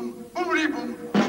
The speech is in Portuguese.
bum, bum, bum, bum.